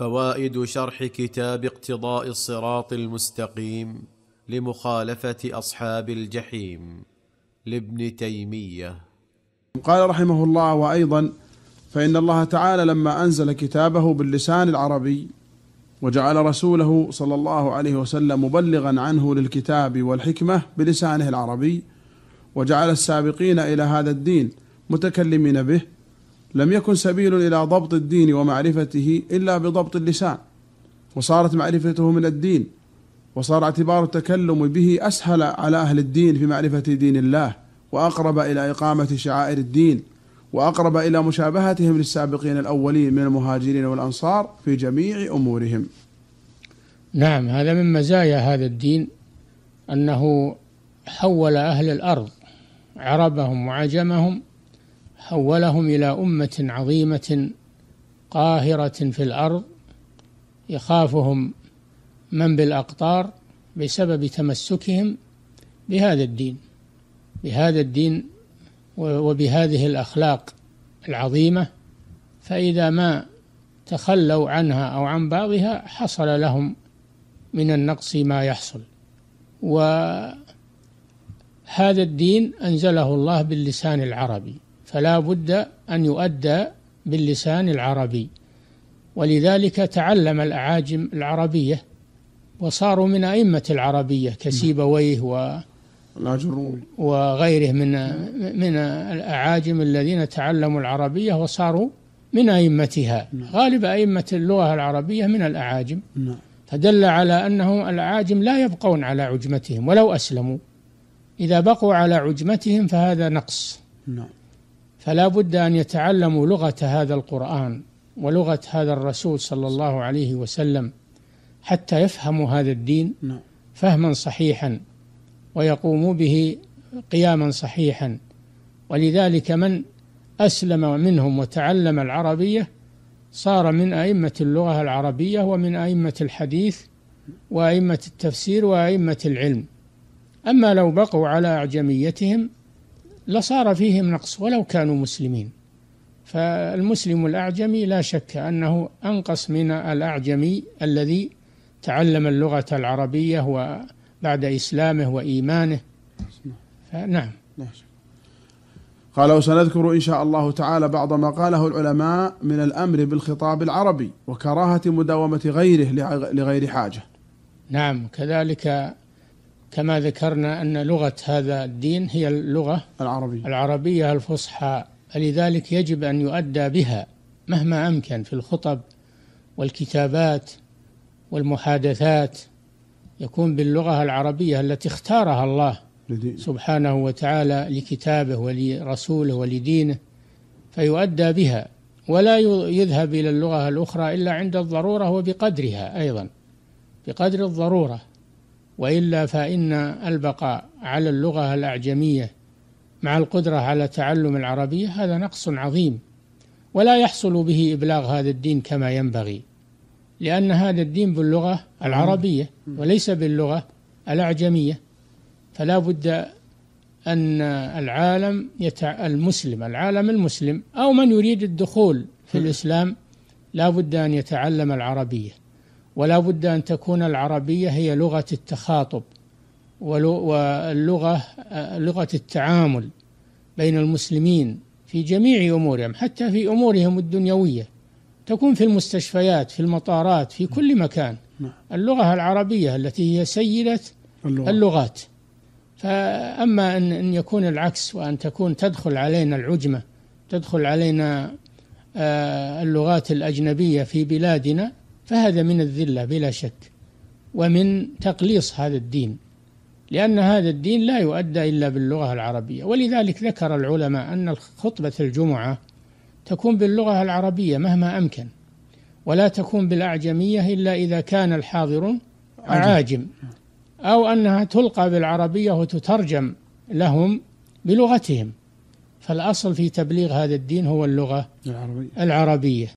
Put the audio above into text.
فوائد شرح كتاب اقتضاء الصراط المستقيم لمخالفة أصحاب الجحيم لابن تيمية. قال رحمه الله وأيضا فإن الله تعالى لما أنزل كتابه باللسان العربي وجعل رسوله صلى الله عليه وسلم مبلغا عنه للكتاب والحكمة بلسانه العربي وجعل السابقين إلى هذا الدين متكلمين به لم يكن سبيل إلى ضبط الدين ومعرفته إلا بضبط اللسان وصارت معرفته من الدين وصار اعتبار التكلم به أسهل على أهل الدين في معرفة دين الله وأقرب إلى إقامة شعائر الدين وأقرب إلى مشابهتهم للسابقين الأولين من المهاجرين والأنصار في جميع أمورهم. نعم هذا من مزايا هذا الدين أنه حول أهل الأرض عربهم وعجمهم حولهم إلى أمة عظيمة قاهرة في الأرض يخافهم من بالأقطار بسبب تمسكهم بهذا الدين بهذا الدين وبهذه الأخلاق العظيمة. فإذا ما تخلوا عنها أو عن بعضها حصل لهم من النقص ما يحصل. وهذا الدين أنزله الله باللسان العربي. فلا بد أن يؤدى باللسان العربي ولذلك تعلم الأعاجم العربية وصاروا من أئمة العربية كسيبويه و وغيره من من الأعاجم الذين تعلموا العربية وصاروا من أئمتها نعم. غالب أئمة اللغة العربية من الأعاجم نعم. فدل على أنه الأعاجم لا يبقون على عجمتهم ولو أسلموا إذا بقوا على عجمتهم فهذا نقص نعم. فلا بد أن يتعلموا لغة هذا القرآن ولغة هذا الرسول صلى الله عليه وسلم حتى يفهموا هذا الدين فهما صحيحا ويقوم به قياما صحيحا. ولذلك من أسلم منهم وتعلم العربية صار من أئمة اللغة العربية ومن أئمة الحديث وأئمة التفسير وأئمة العلم. أما لو بقوا على أعجميتهم لصار فيهم نقص ولو كانوا مسلمين. فالمسلم الأعجمي لا شك أنه أنقص من الأعجمي الذي تعلم اللغة العربية و بعد إسلامه وإيمانه. نعم قال وسنذكر إن شاء الله تعالى بعض ما قاله العلماء من الأمر بالخطاب العربي وكراهة مداومة غيره لغير حاجة. نعم. كذلك كما ذكرنا أن لغة هذا الدين هي اللغة العربية. العربية الفصحى فلذلك يجب أن يؤدى بها مهما أمكن في الخطب والكتابات والمحادثات. يكون باللغة العربية التي اختارها الله سبحانه وتعالى لكتابه ولرسوله ولدينه فيؤدى بها ولا يذهب إلى اللغة الأخرى إلا عند الضرورة وبقدرها أيضا بقدر الضرورة. وإلا فإن البقاء على اللغة الأعجمية مع القدرة على تعلم العربية هذا نقص عظيم ولا يحصل به إبلاغ هذا الدين كما ينبغي لأن هذا الدين باللغة العربية وليس باللغة الأعجمية. فلا بد أن العالم يتع... المسلم العالم المسلم أو من يريد الدخول في الإسلام لا بد أن يتعلم العربية. ولا بد أن تكون العربية هي لغة التخاطب واللغة لغة التعامل بين المسلمين في جميع أمورهم حتى في أمورهم الدنيوية تكون في المستشفيات في المطارات في كل مكان نعم. اللغة العربية التي هي سيدة. اللغات فأما أن أن يكون العكس وأن تكون تدخل علينا العجمة تدخل علينا آه، اللغات الأجنبية في بلادنا فهذا من الذلة بلا شك ومن تقليص هذا الدين لأن هذا الدين لا يؤدى إلا باللغة العربية. ولذلك ذكر العلماء أن خطبة الجمعة تكون باللغة العربية مهما أمكن ولا تكون بالأعجمية إلا إذا كان الحاضر أعاجم أو أنها تلقى بالعربية وتترجم لهم بلغتهم. فالأصل في تبليغ هذا الدين هو اللغة العربية, العربية.